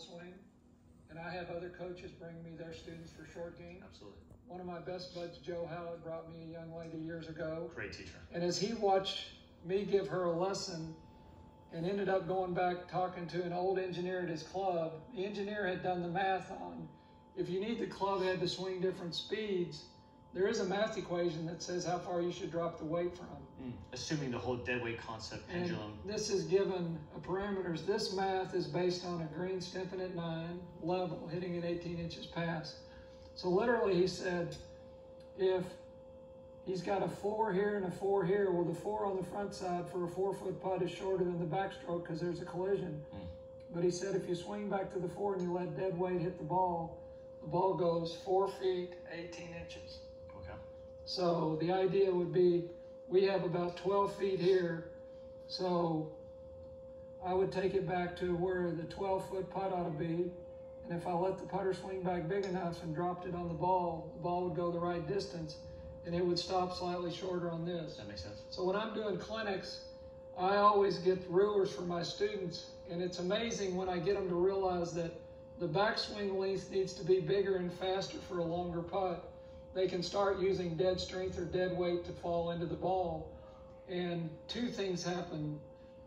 swing, and I have other coaches bring me their students for short game. Absolutely. One of my best buds, Joe Howard, brought me a young lady years ago. Great teacher. And as he watched me give her a lesson and ended up going back talking to an old engineer at his club, the engineer had done the math on if you need the club head to swing different speeds, there is a math equation that says how far you should drop the weight from. Mm. Assuming the whole dead weight concept And pendulum. this is given a parameters. This math is based on a green stimping at nine, level, hitting at 18 inches past. So literally he said, if he's got a four here and a four here, well the four on the front side for a four foot putt is shorter than the backstroke because there's a collision. Mm. But he said if you swing back to the four and you let dead weight hit the ball, the ball goes four feet, 18 inches. So the idea would be we have about 12 feet here. So I would take it back to where the 12 foot putt ought to be. And if I let the putter swing back big enough and dropped it on the ball, the ball would go the right distance and it would stop slightly shorter on this. That makes sense. So when I'm doing clinics, I always get rulers for my students. And it's amazing when I get them to realize that the backswing length needs to be bigger and faster for a longer putt. They can start using dead strength or dead weight to fall into the ball. And two things happen.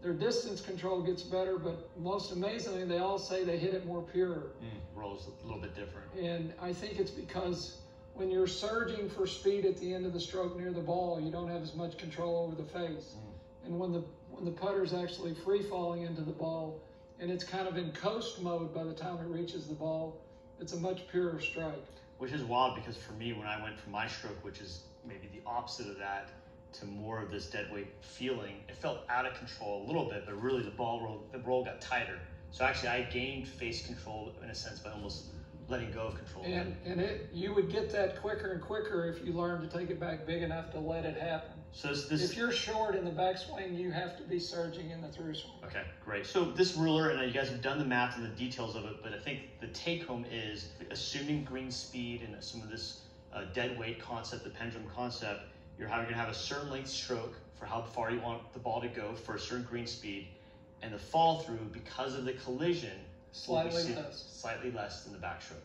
Their distance control gets better, but most amazingly, they all say they hit it more pure. Mm. Rolls a little bit different. And I think it's because when you're surging for speed at the end of the stroke near the ball, you don't have as much control over the face. Mm. And when the when the putter's actually free falling into the ball, and it's kind of in coast mode by the time it reaches the ball, it's a much purer strike. Which is wild because for me, when I went from my stroke, which is maybe the opposite of that, to more of this dead weight feeling, it felt out of control a little bit, but really the ball roll, the roll got tighter. So actually, I gained face control in a sense by almost letting go of control. And and it you would get that quicker and quicker if you learn to take it back big enough to let it happen. so this, this If you're short in the backswing, you have to be surging in the through swing. Okay, great. So this ruler, and you guys have done the math and the details of it, but I think the take home is assuming green speed and some of this uh, dead weight concept, the pendulum concept, you're going to have a certain length stroke for how far you want the ball to go for a certain green speed, and the fall through because of the collision slightly less. slightly less than the backstroke.